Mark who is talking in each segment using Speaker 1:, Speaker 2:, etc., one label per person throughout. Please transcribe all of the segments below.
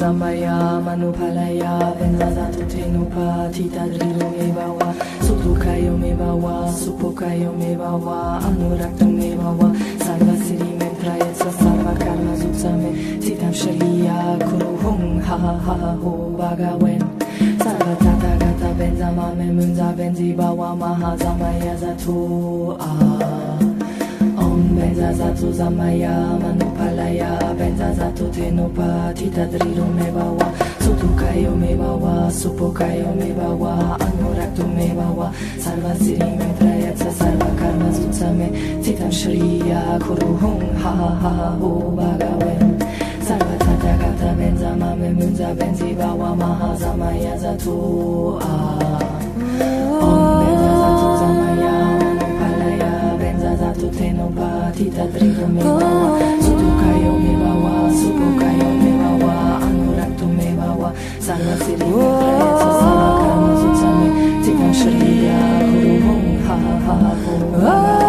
Speaker 1: zamaya manupalaya Benzazatu tenupa tita drilu mebawa Sutukayo mebawa supokayo mebawa Anurakta mebawa Sarva siri mentrayetsa sarva karma zutsame Titam sharia kuru hung ha ha ha benza zatu zamaya manupalaya benza tenupa tita drilu mebawa sutukayo mebawa supokayo mebawa anuraktu mebawa sarva siri metrayatsa sarva karma zutsame titam shriya kuru hung ha ha ha ho bagawen sarva tata gata benza mame munza benzi bawa. Maha zamaya zatu ah supokayo mebawa anuraktu mebawa sarva siri hung ha ha ha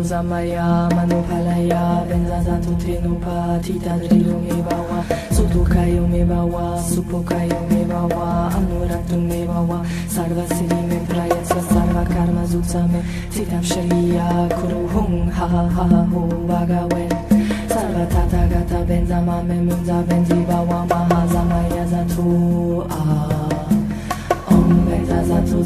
Speaker 1: benza zatu zamaya manupalaya benza zatu tenupa tita drilu mebawa sutukayo mebawa supokayo mebawa anuraktu mebawa sarva siri metrayatsa sarva karma zutsame titam shriya kuru hung ha ha ha ho bagawen sarva tata gata benza mame munza benzi bawa maha zamaya zatu ah ho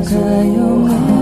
Speaker 1: bagawen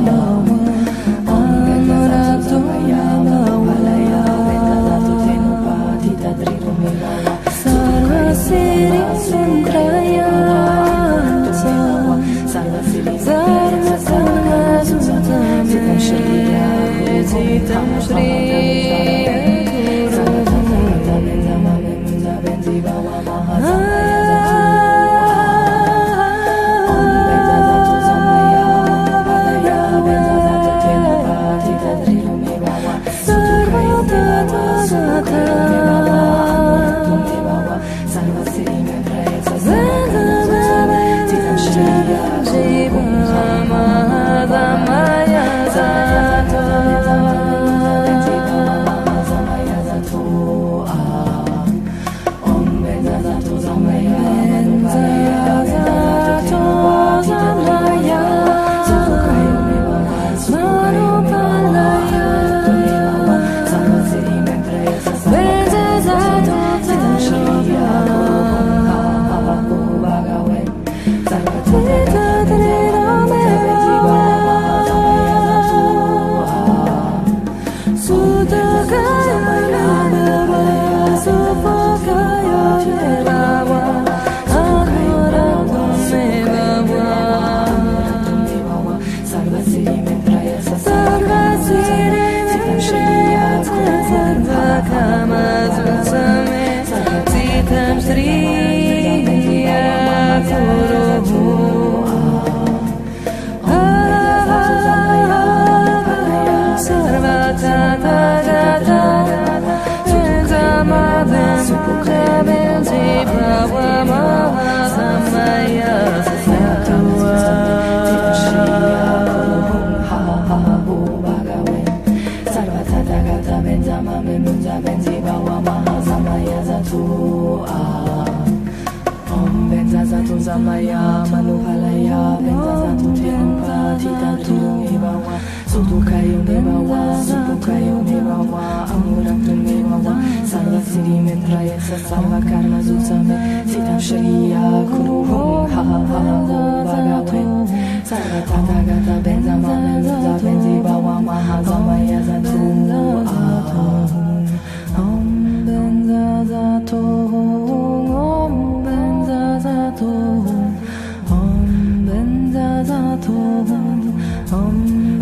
Speaker 1: Jefe farva karma zucame Sitam shriya kunu ho ha ha ha ho bagatin Sarva tata gata benza mame luta benzi bawa maha zama yazan tum atom Om benza zato Om benza zato Om benza zato Om benza zato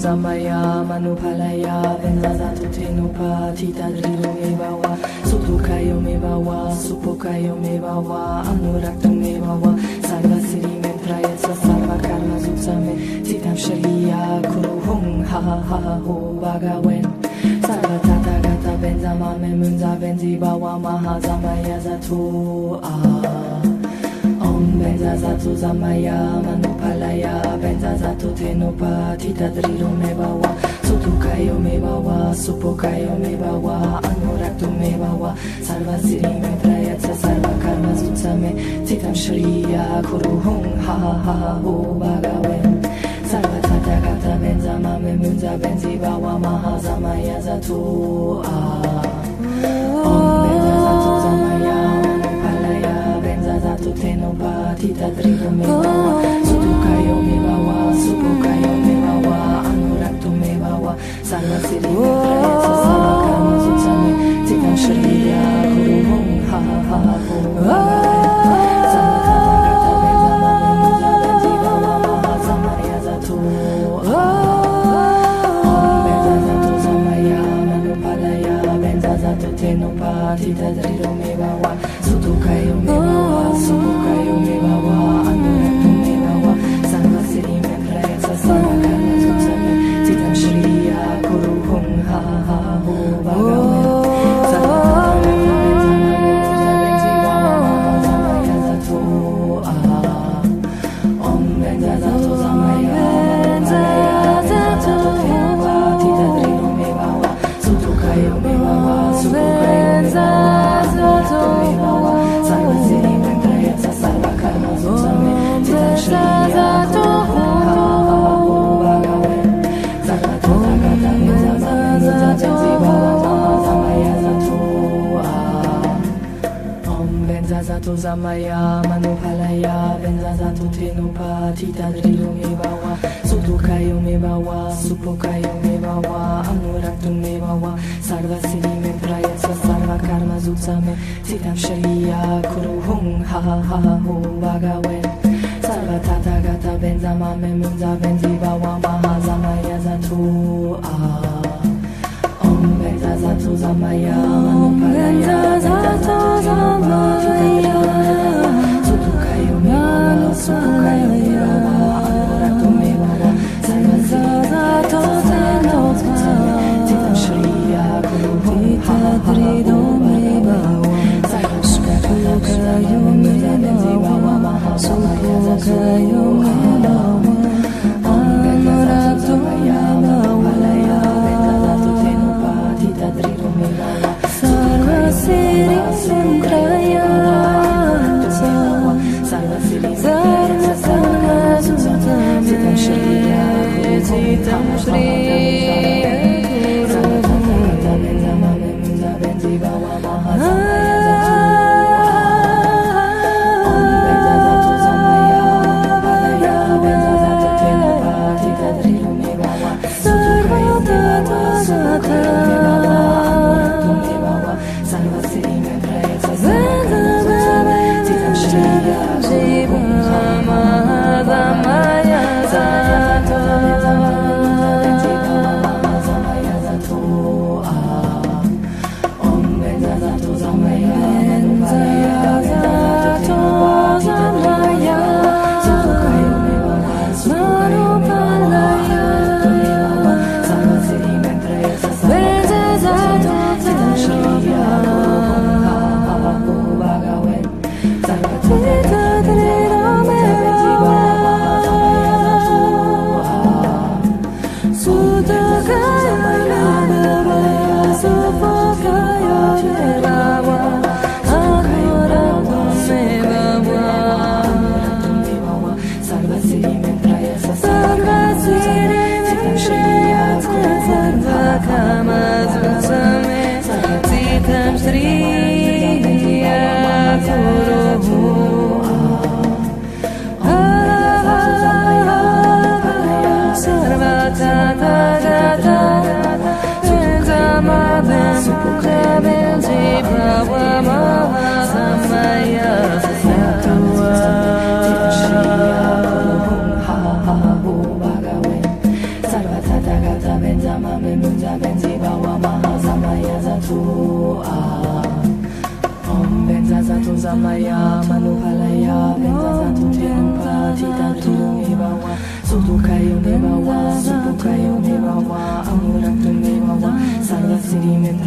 Speaker 1: samaya manupalaya venada tutenu pa tita drilo me bawa sutuka yo me bawa supoka yo me bawa anurakta me bawa siri me traya sa sarva karma zutsame titam sharia kuru hum ha ha ha ho vaga wen. Sarva tata gata venza mame munza venzi bawa maha zamaya zatu ah benza zathu zamaya manupalaya benza zathu tenopa titadriro mebawa sutukayo mebawa supokayo mebawa anuraktu mebawa sarva siri me prayatsa sarva karma zutsame titam shriya kuru hum ha ha ha ho bhagavan sarva tathagata benza mame munza benzi bawa maha zamaya zathu ah oh, Om benza zathu zamaya Tutaj nobody that river me bawa Subukayo me bawa Subukayo me bawa Anurag tu me bawa Sana siri me trae Sasama kama zutsami Tikam shri zatu zamaya manupalaya benza zatu tenupa tita drilu me bawa sutu kayo me bawa supo kayo me bawa anuraktu me sarva siri me sarva karma zutsame sitam shriya kuru hum ha ha ha ho bhagawen sarva tata gata benza mame munza benzi bawa maha zamaya zatu ah Om benza zamaya Zitam, zitam, zitam, zitam, zitam,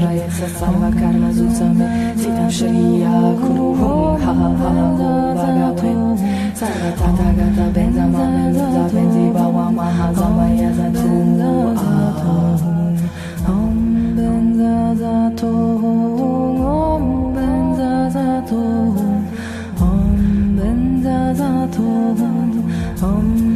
Speaker 1: ha sarva karma zutsame sitam shriya kuru hum ha ha hum bhagavem sarva tata gata benza mame benza benzi bhava maha zamaya zatu
Speaker 2: Om benza zato Om benza zato. Om benza zato Om